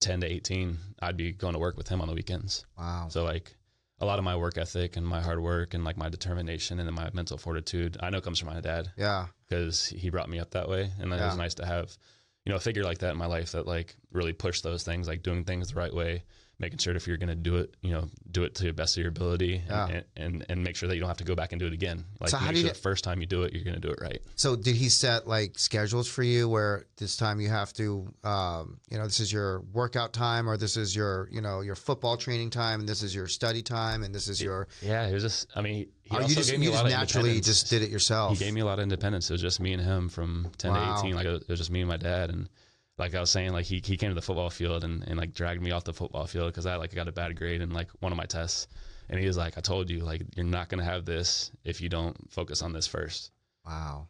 10 to 18, I'd be going to work with him on the weekends. Wow. So like a lot of my work ethic and my hard work and like my determination and then my mental fortitude, I know comes from my dad Yeah. because he brought me up that way. And it was nice to have, you know, a figure like that in my life that like really pushed those things, like doing things the right way, making sure if you're going to do it, you know, do it to the best of your ability Yeah. and, and, and make sure that you don't have to go back and do it again. Like So how make do sure you- the first time you do it, you're going to do it right. So did he set like schedules for you where this time you have to, um, you know, this is your workout time or this is your, you know, your football training time and this is your study time and this is your, Yeah. It was just, I mean, he oh, also you just, gave me you a lot just of naturally just did it yourself. He gave me a lot of independence. It was just me and him from 10 Wow. to 18. Like it was, it was just me and my dad. And like I was saying, like he, he came to the football field and, and like dragged me off the football field because I like got a bad grade in like one of my tests. And he was like, I told you, like, you're not going to have this if you don't focus on this first. Wow.